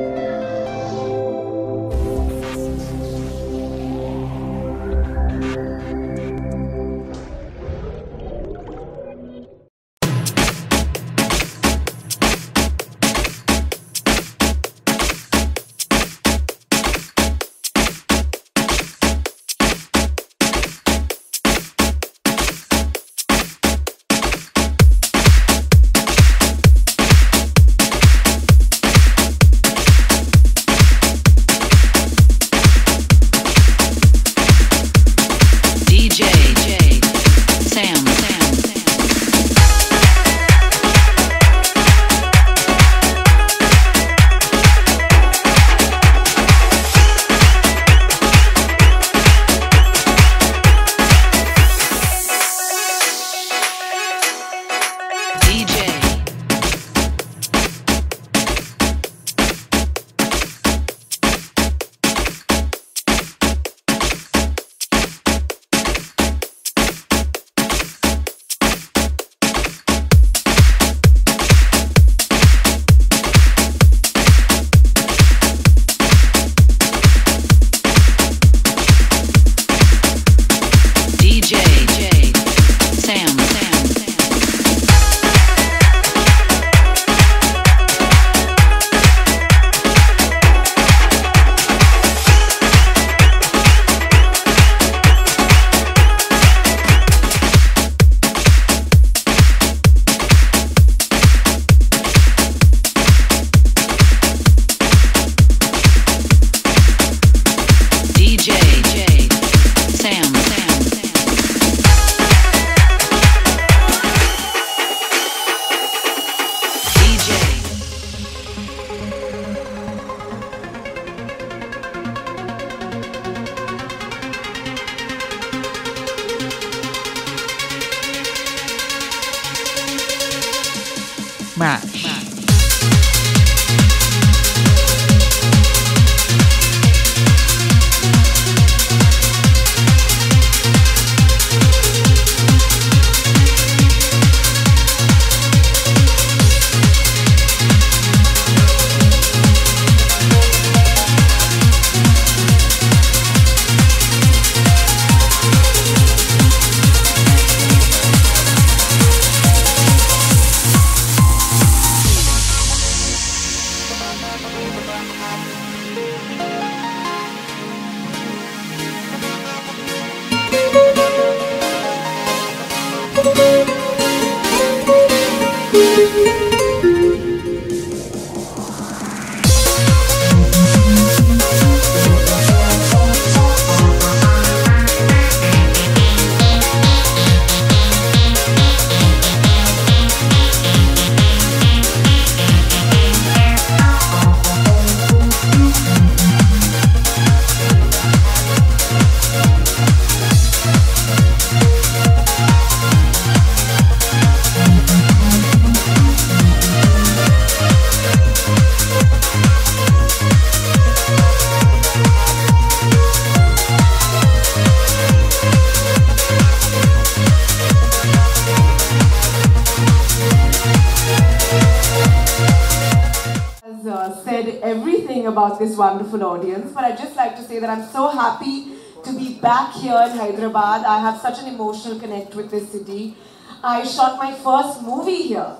DJ DJ Match. Everything about this wonderful audience, but I'd just like to say that I'm so happy to be back here in Hyderabad. I have such an emotional connect with this city. I shot my first movie here,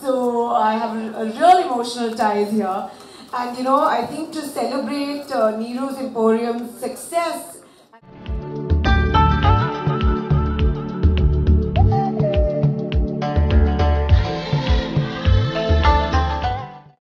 so I have a, real emotional ties here. And you know, I think to celebrate uh, Neeru's Emporium's success